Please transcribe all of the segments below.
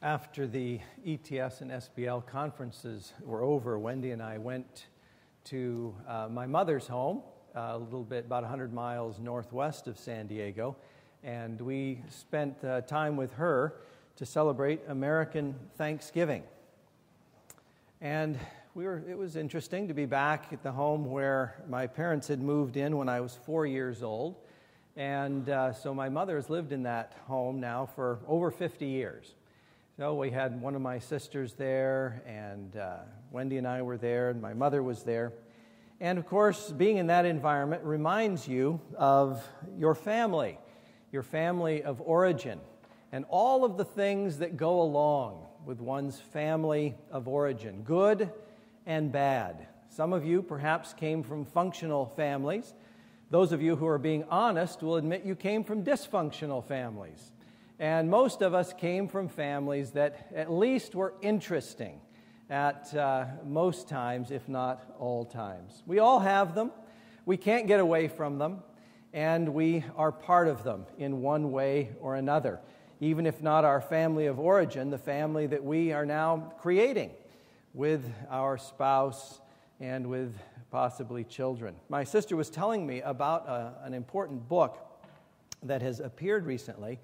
After the ETS and SBL conferences were over, Wendy and I went to uh, my mother's home, uh, a little bit about 100 miles northwest of San Diego, and we spent uh, time with her to celebrate American Thanksgiving. And we were, it was interesting to be back at the home where my parents had moved in when I was four years old. And uh, so my mother has lived in that home now for over 50 years. So we had one of my sisters there, and uh, Wendy and I were there, and my mother was there. And of course, being in that environment reminds you of your family, your family of origin, and all of the things that go along with one's family of origin, good and bad. Some of you perhaps came from functional families. Those of you who are being honest will admit you came from dysfunctional families. And most of us came from families that at least were interesting at uh, most times, if not all times. We all have them. We can't get away from them. And we are part of them in one way or another. Even if not our family of origin, the family that we are now creating with our spouse and with possibly children. My sister was telling me about a, uh, an important book that has appeared recently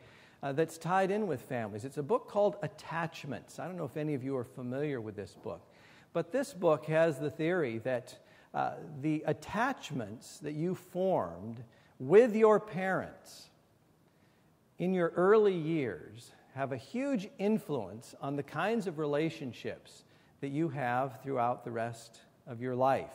uh, that's tied in with families. It's a book called Attachments. I don't know if any of you are familiar with this book, but this book has the theory that uh, the attachments that you formed with your parents in your early years have a huge influence on the kinds of relationships that you have throughout the rest of your life.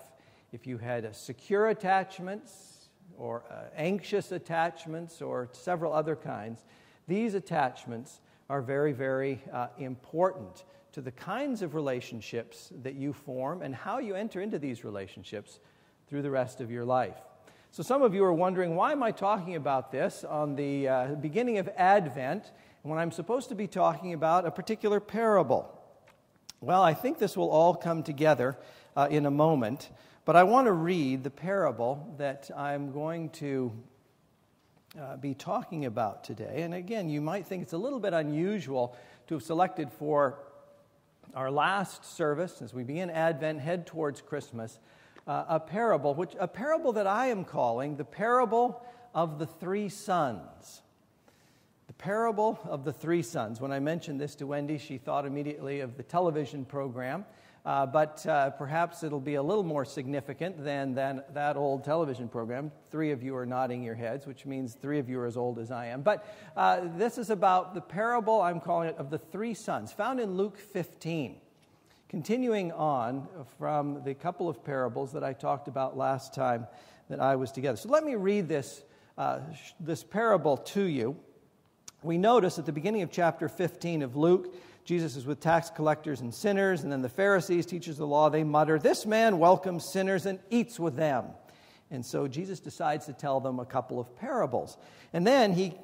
If you had secure attachments or uh, anxious attachments or several other kinds, these attachments are very, very uh, important to the kinds of relationships that you form and how you enter into these relationships through the rest of your life. So, some of you are wondering why am I talking about this on the uh, beginning of Advent when I'm supposed to be talking about a particular parable? Well, I think this will all come together uh, in a moment, but I want to read the parable that I'm going to uh, be talking about today. And again, you might think it's a little bit unusual to have selected for our last service as we begin Advent, head towards Christmas, uh, a parable, which a parable that I am calling the parable of the three sons. The parable of the three sons. When I mentioned this to Wendy, she thought immediately of the television program uh, but uh, perhaps it'll be a little more significant than, than that old television program. Three of you are nodding your heads, which means three of you are as old as I am. But uh, this is about the parable, I'm calling it, of the three sons, found in Luke 15. Continuing on from the couple of parables that I talked about last time that I was together. So let me read this, uh, this parable to you. We notice at the beginning of chapter 15 of Luke, Jesus is with tax collectors and sinners, and then the Pharisees, teachers of the law, they mutter, This man welcomes sinners and eats with them. And so Jesus decides to tell them a couple of parables. And then he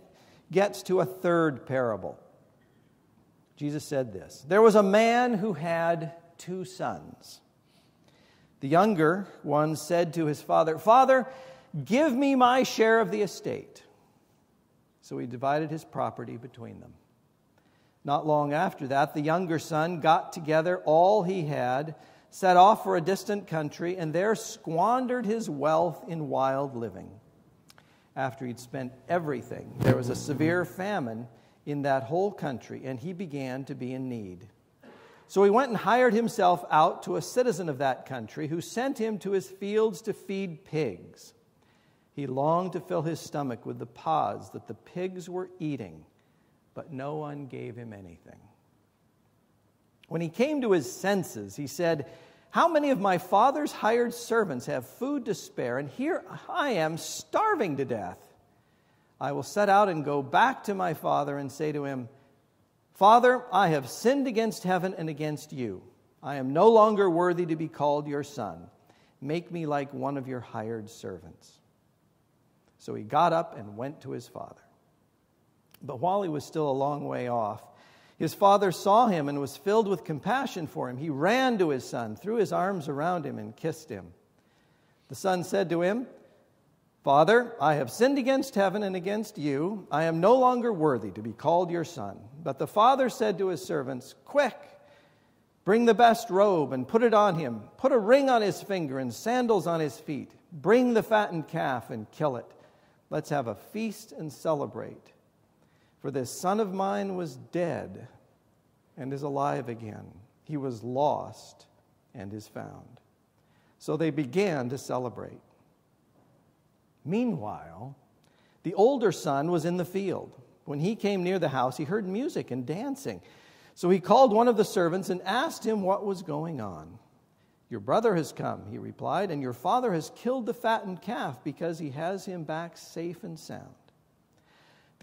gets to a third parable. Jesus said this There was a man who had two sons. The younger one said to his father, Father, give me my share of the estate. So he divided his property between them. Not long after that, the younger son got together all he had, set off for a distant country, and there squandered his wealth in wild living. After he'd spent everything, there was a severe famine in that whole country, and he began to be in need. So he went and hired himself out to a citizen of that country who sent him to his fields to feed pigs. He longed to fill his stomach with the pods that the pigs were eating but no one gave him anything. When he came to his senses, he said, How many of my father's hired servants have food to spare, and here I am starving to death? I will set out and go back to my father and say to him, Father, I have sinned against heaven and against you. I am no longer worthy to be called your son. Make me like one of your hired servants. So he got up and went to his father. But while he was still a long way off, his father saw him and was filled with compassion for him. He ran to his son, threw his arms around him, and kissed him. The son said to him, Father, I have sinned against heaven and against you. I am no longer worthy to be called your son. But the father said to his servants, Quick, bring the best robe and put it on him. Put a ring on his finger and sandals on his feet. Bring the fattened calf and kill it. Let's have a feast and celebrate. For this son of mine was dead and is alive again. He was lost and is found. So they began to celebrate. Meanwhile, the older son was in the field. When he came near the house, he heard music and dancing. So he called one of the servants and asked him what was going on. Your brother has come, he replied, and your father has killed the fattened calf because he has him back safe and sound.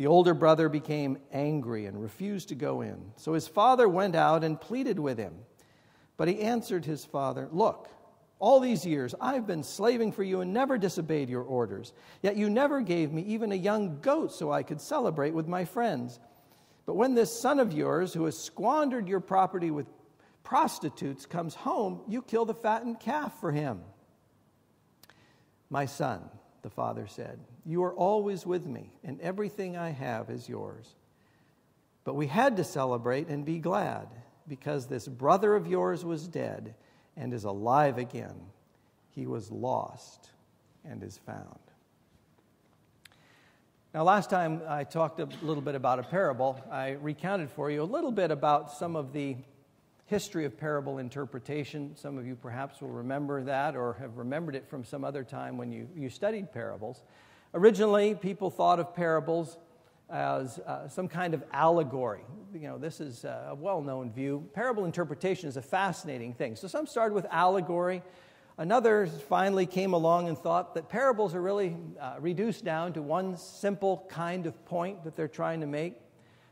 The older brother became angry and refused to go in. So his father went out and pleaded with him. But he answered his father, Look, all these years I've been slaving for you and never disobeyed your orders. Yet you never gave me even a young goat so I could celebrate with my friends. But when this son of yours, who has squandered your property with prostitutes, comes home, you kill the fattened calf for him. My son, the father said, You are always with me, and everything I have is yours. But we had to celebrate and be glad, because this brother of yours was dead and is alive again. He was lost and is found. Now, last time I talked a little bit about a parable, I recounted for you a little bit about some of the history of parable interpretation. Some of you perhaps will remember that or have remembered it from some other time when you, you studied parables. Originally, people thought of parables as uh, some kind of allegory. You know, this is a well known view. Parable interpretation is a fascinating thing. So some started with allegory. Another finally came along and thought that parables are really uh, reduced down to one simple kind of point that they're trying to make.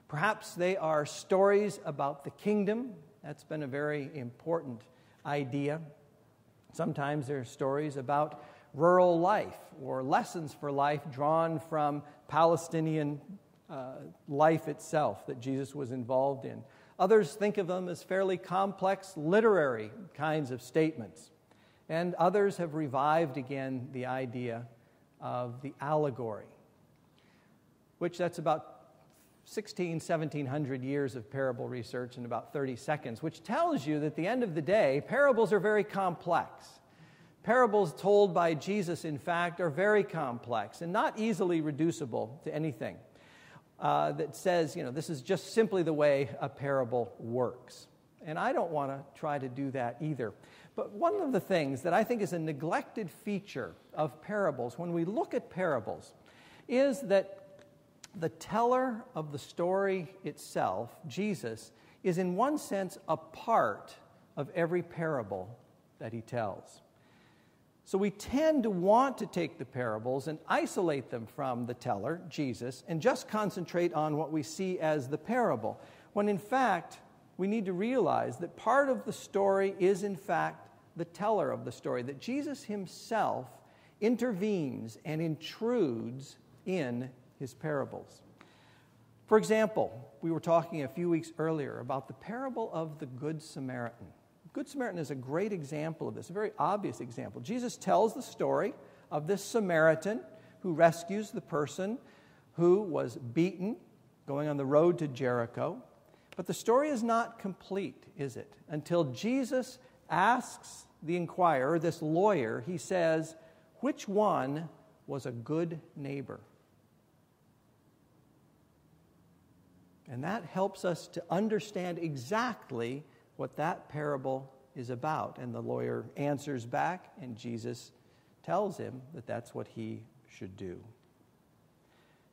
Perhaps they are stories about the kingdom. That's been a very important idea. Sometimes they're stories about rural life or lessons for life drawn from Palestinian uh, life itself that Jesus was involved in. Others think of them as fairly complex literary kinds of statements. And others have revived again the idea of the allegory, which that's about 16, 1700 years of parable research in about 30 seconds, which tells you that at the end of the day, parables are very complex. Parables told by Jesus, in fact, are very complex and not easily reducible to anything uh, that says, you know, this is just simply the way a parable works. And I don't want to try to do that either. But one of the things that I think is a neglected feature of parables when we look at parables is that the teller of the story itself, Jesus, is in one sense a part of every parable that he tells. So we tend to want to take the parables and isolate them from the teller, Jesus, and just concentrate on what we see as the parable, when in fact, we need to realize that part of the story is in fact the teller of the story, that Jesus himself intervenes and intrudes in his parables. For example, we were talking a few weeks earlier about the parable of the Good Samaritan. Good Samaritan is a great example of this, a very obvious example. Jesus tells the story of this Samaritan who rescues the person who was beaten going on the road to Jericho. But the story is not complete, is it? Until Jesus asks the inquirer, this lawyer, he says, Which one was a good neighbor? And that helps us to understand exactly what that parable is about. And the lawyer answers back, and Jesus tells him that that's what he should do.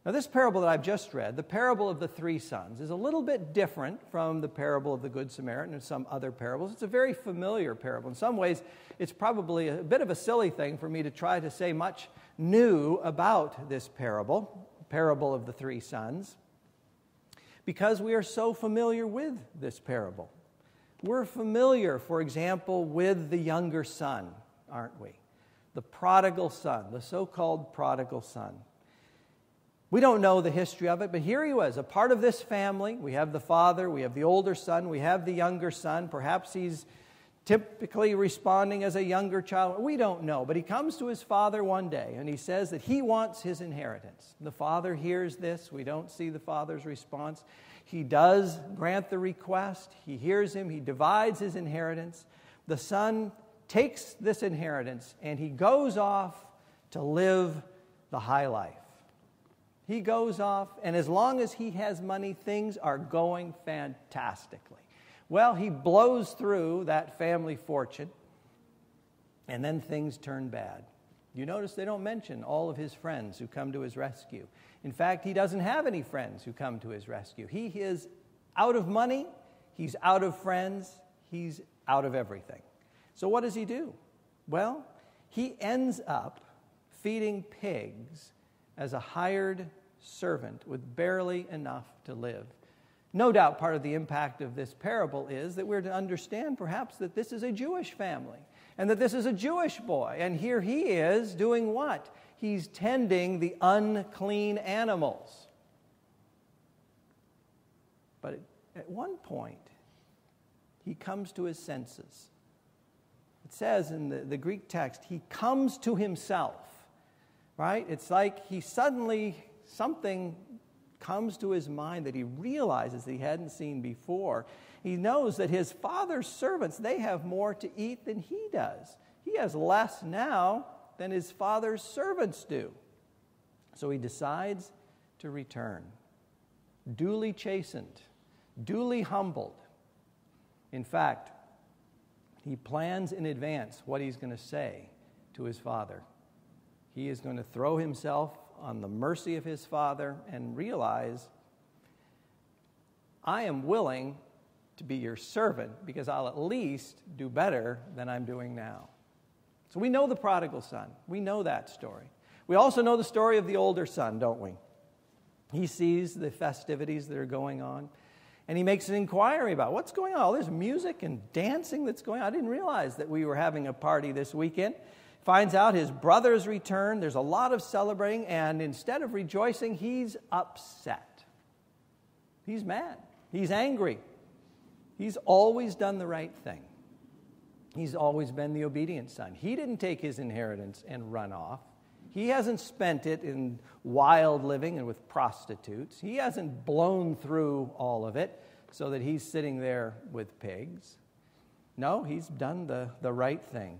Now, this parable that I've just read, the parable of the three sons, is a little bit different from the parable of the Good Samaritan and some other parables. It's a very familiar parable. In some ways, it's probably a bit of a silly thing for me to try to say much new about this parable, parable of the three sons, because we are so familiar with this parable. We're familiar, for example, with the younger son, aren't we? The prodigal son, the so called prodigal son. We don't know the history of it, but here he was, a part of this family. We have the father, we have the older son, we have the younger son. Perhaps he's typically responding as a younger child. We don't know. But he comes to his father one day and he says that he wants his inheritance. The father hears this. We don't see the father's response. He does grant the request. He hears him. He divides his inheritance. The son takes this inheritance and he goes off to live the high life. He goes off, and as long as he has money, things are going fantastically. Well, he blows through that family fortune, and then things turn bad. You notice they don't mention all of his friends who come to his rescue. In fact, he doesn't have any friends who come to his rescue. He is out of money, he's out of friends, he's out of everything. So, what does he do? Well, he ends up feeding pigs as a hired servant with barely enough to live. No doubt part of the impact of this parable is that we're to understand perhaps that this is a Jewish family and that this is a Jewish boy. And here he is doing what? He's tending the unclean animals. But at one point, he comes to his senses. It says in the, the Greek text, he comes to himself, right? It's like he suddenly, something comes to his mind that he realizes that he hadn't seen before. He knows that his father's servants, they have more to eat than he does. He has less now than his father's servants do. So he decides to return, duly chastened, duly humbled. In fact, he plans in advance what he's going to say to his father. He is going to throw himself on the mercy of his father and realize I am willing to be your servant because I'll at least do better than I'm doing now. So we know the prodigal son. We know that story. We also know the story of the older son, don't we? He sees the festivities that are going on and he makes an inquiry about what's going on. Oh, there's music and dancing that's going on. I didn't realize that we were having a party this weekend finds out his brother's returned. There's a lot of celebrating, and instead of rejoicing, he's upset. He's mad. He's angry. He's always done the right thing. He's always been the obedient son. He didn't take his inheritance and run off. He hasn't spent it in wild living and with prostitutes. He hasn't blown through all of it so that he's sitting there with pigs. No, he's done the, the right thing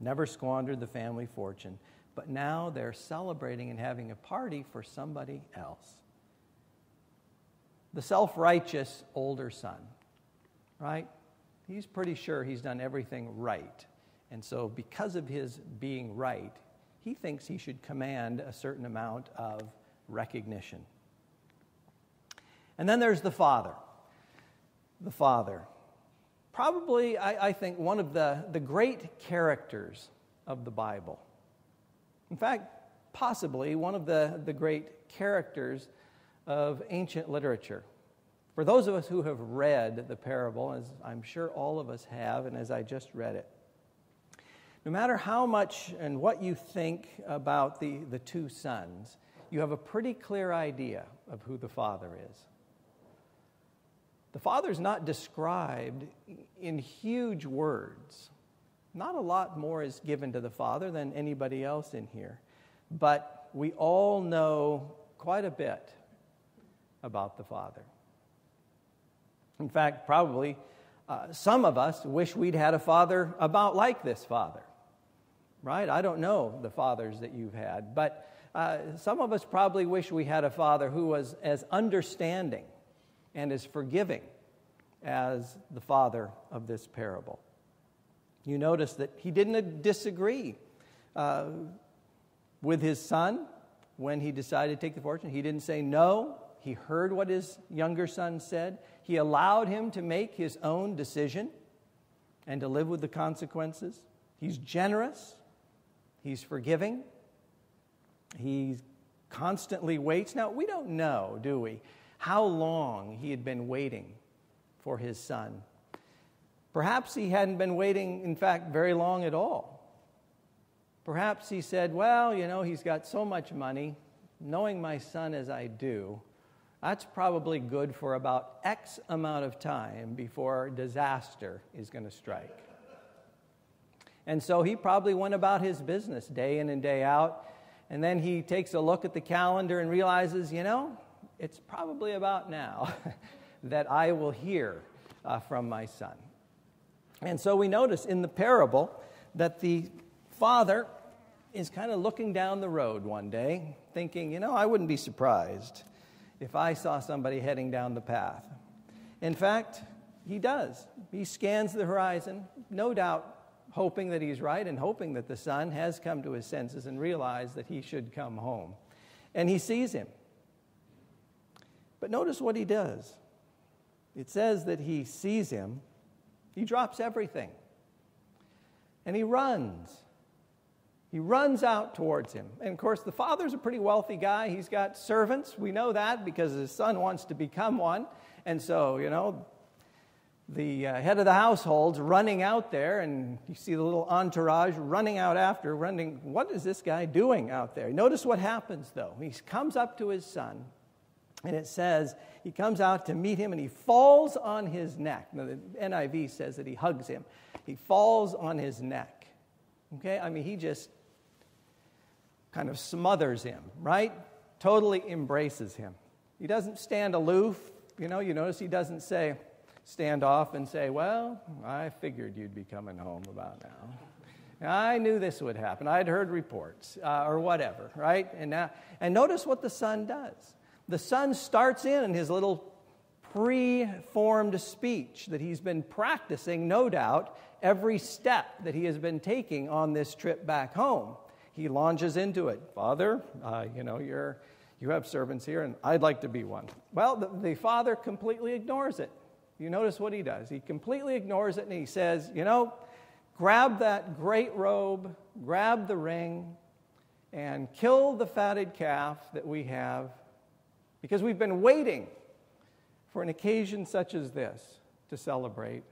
never squandered the family fortune, but now they're celebrating and having a party for somebody else. The self righteous older son, right? He's pretty sure he's done everything right. And so, because of his being right, he thinks he should command a certain amount of recognition. And then there's the father. The father probably, I, I, think, one of the, the great characters of the Bible. In fact, possibly one of the, the great characters of ancient literature. For those of us who have read the parable, as I'm sure all of us have, and as I just read it, no matter how much and what you think about the, the two sons, you have a pretty clear idea of who the father is. The Father's not described in huge words. Not a lot more is given to the Father than anybody else in here. But we all know quite a bit about the Father. In fact, probably uh, some of us wish we'd had a father about like this father, right? I don't know the fathers that you've had, but uh, some of us probably wish we had a father who was as understanding and as forgiving as the father of this parable. You notice that he didn't disagree uh, with his son when he decided to take the fortune. He didn't say no. He heard what his younger son said. He allowed him to make his own decision and to live with the consequences. He's generous. He's forgiving. He constantly waits. Now, we don't know, do we, how long he had been waiting for his son. Perhaps he hadn't been waiting, in fact, very long at all. Perhaps he said, Well, you know, he's got so much money. Knowing my son as I do, That's probably good for about X amount of time before disaster is going to strike. And so he probably went about his business day in and day out. And then he takes a look at the calendar and realizes, you know, it's probably about now that I will hear uh, from my son. And so we notice in the parable that the father is kind of looking down the road one day, thinking, you know, I wouldn't be surprised if I saw somebody heading down the path. In fact, he does. He scans the horizon, no doubt hoping that he's right and hoping that the son has come to his senses and realized that he should come home. And he sees him. But notice what he does. It says that he sees him, he drops everything, and he runs. He runs out towards him. And of course, the father's a pretty wealthy guy. He's got servants. We know that because his son wants to become one. And so, you know, the uh, head of the household's running out there, and you see the little entourage running out after, running. What is this guy doing out there? Notice what happens, though. He comes up to his son, and it says he comes out to meet him, and he falls on his neck. Now, the NIV says that he hugs him. He falls on his neck. Okay? I mean, he just kind of smothers him, right? Totally embraces him. He doesn't stand aloof. You know, you notice he doesn't say, stand off and say, Well, I figured you'd be coming home about now. I knew this would happen. I'd heard reports uh, or whatever, right? And, now, and notice what the son does. The son starts in in his little pre formed speech that he's been practicing, no doubt, every step that he has been taking on this trip back home he launches into it. Father, uh, you know, you're, you have servants here, and I'd like to be one. Well, the, the father completely ignores it. You notice what he does. He completely ignores it, and he says, You know, grab that great robe, grab the ring, and kill the fatted calf that we have, because we've been waiting for an occasion such as this to celebrate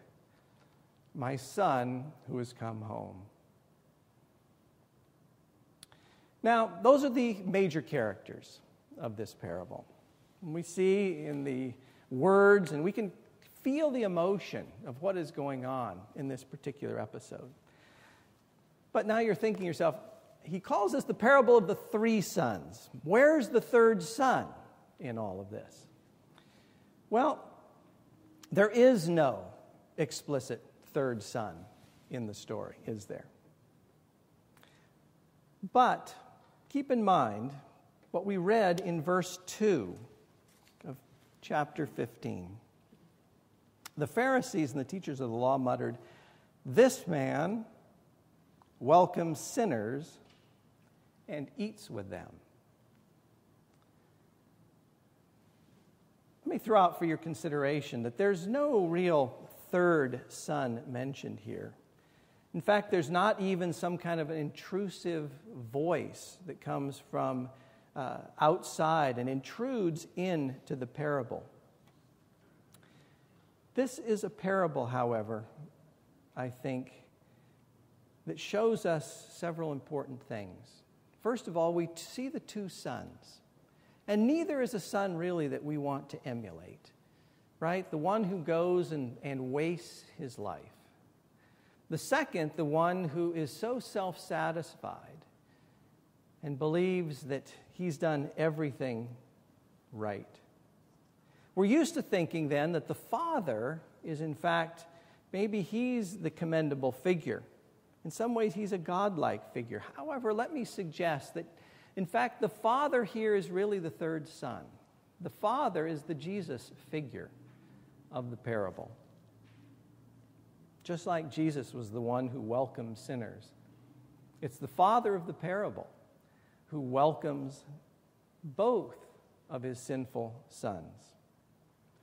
my son who has come home. Now, those are the major characters of this parable. And We see in the words, and we can feel the emotion of what is going on in this particular episode. But now you're thinking yourself, he calls this the parable of the three sons. Where's the third son in all of this? Well, there is no explicit third son in the story, is there? But keep in mind what we read in verse 2 of chapter 15. The Pharisees and the teachers of the law muttered, This man welcomes sinners and eats with them. Let me throw out for your consideration that there's no real third son mentioned here. In fact, there's not even some kind of an intrusive voice that comes from uh, outside and intrudes into the parable. This is a parable, however, I think, that shows us several important things. First of all, we see the two sons. And neither is a son really that we want to emulate, right? The one who goes and, and wastes his life. The second, the one who is so self satisfied and believes that he's done everything right. We're used to thinking then that the father is, in fact, maybe he's the commendable figure. In some ways, he's a godlike figure. However, let me suggest that, in fact, the father here is really the third son. The father is the Jesus figure of the parable just like Jesus was the one who welcomed sinners. It's the father of the parable who welcomes both of his sinful sons.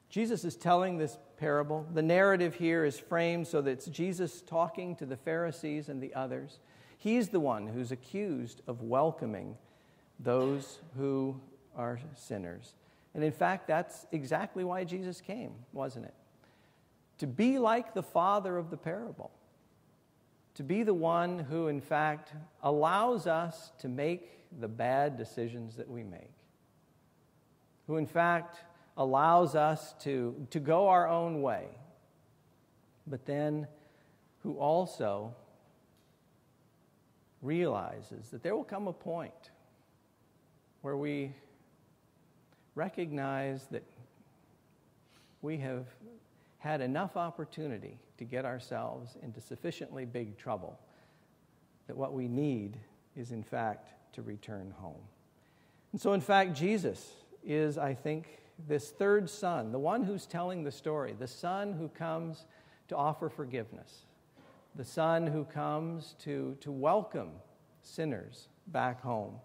Jesus is telling this parable. The narrative here is framed so that it's Jesus talking to the Pharisees and the others. He's the one who's accused of welcoming those who are sinners. And in fact, that's exactly why Jesus came, wasn't it? to be like the father of the parable, to be the one who, in fact, allows us to make the bad decisions that we make, who, in fact, allows us to, to go our own way, but then who also realizes that there will come a point where we recognize that we have had enough opportunity to get ourselves into sufficiently big trouble that what we need is, in fact, to return home. And so, in fact, Jesus is, I think, this third son, the one who's telling the story, the son who comes to offer forgiveness, the son who comes to, to welcome sinners back home,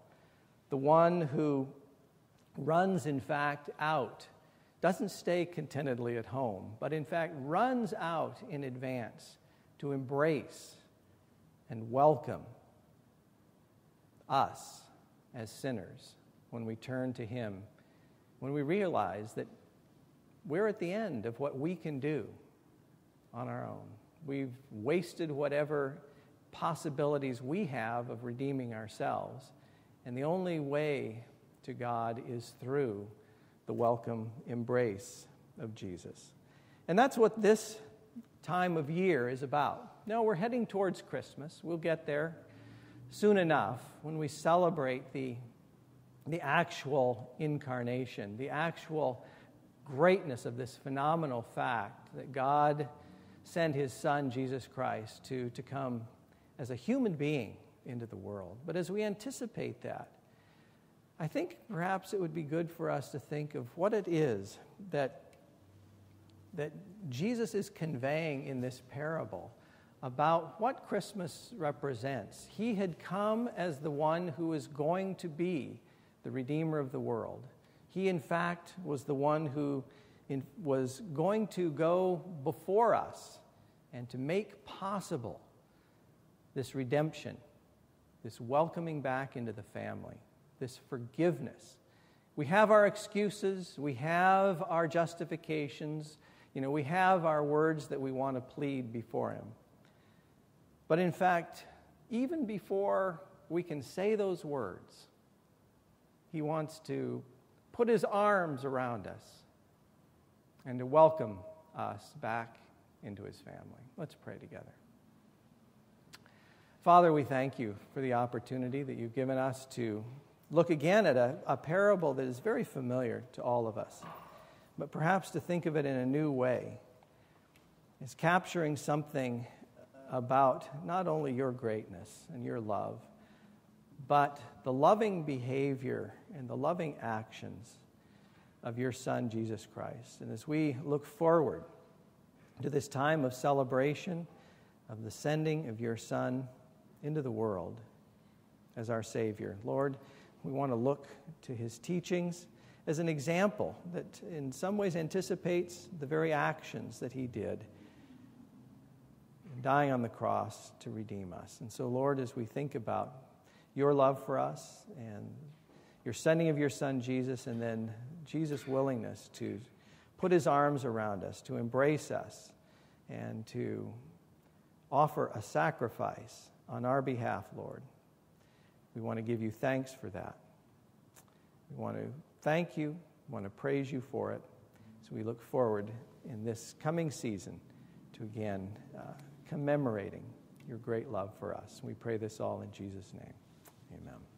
the one who runs, in fact, out, doesn't stay contentedly at home, but in fact runs out in advance to embrace and welcome us as sinners when we turn to Him, when we realize that we're at the end of what we can do on our own. We've wasted whatever possibilities we have of redeeming ourselves, and the only way to God is through the welcome embrace of Jesus. And that's what this time of year is about. Now, we're heading towards Christmas. We'll get there soon enough when we celebrate the, the actual incarnation, the actual greatness of this phenomenal fact that God sent his son, Jesus Christ, to, to come as a human being into the world. But as we anticipate that, I think perhaps it would be good for us to think of what it is that, that Jesus is conveying in this parable about what Christmas represents. He had come as the one who is going to be the Redeemer of the world. He, in fact, was the one who in, was going to go before us and to make possible this redemption, this welcoming back into the family this forgiveness. We have our excuses, we have our justifications, you know, we have our words that we want to plead before Him. But in fact, even before we can say those words, He wants to put His arms around us and to welcome us back into His family. Let's pray together. Father, we thank you for the opportunity that you've given us to look again at a, a parable that is very familiar to all of us, but perhaps to think of it in a new way. It's capturing something about not only your greatness and your love, but the loving behavior and the loving actions of your Son, Jesus Christ. And as we look forward to this time of celebration of the sending of your Son into the world as our Savior, Lord, we want to look to his teachings as an example that, in some ways, anticipates the very actions that he did, dying on the cross to redeem us. And so, Lord, as we think about your love for us and your sending of your Son, Jesus, and then Jesus' willingness to put his arms around us, to embrace us, and to offer a sacrifice on our behalf, Lord. We want to give you thanks for that. We want to thank you, we want to praise you for it. So we look forward in this coming season to again uh, commemorating your great love for us. We pray this all in Jesus' name. Amen.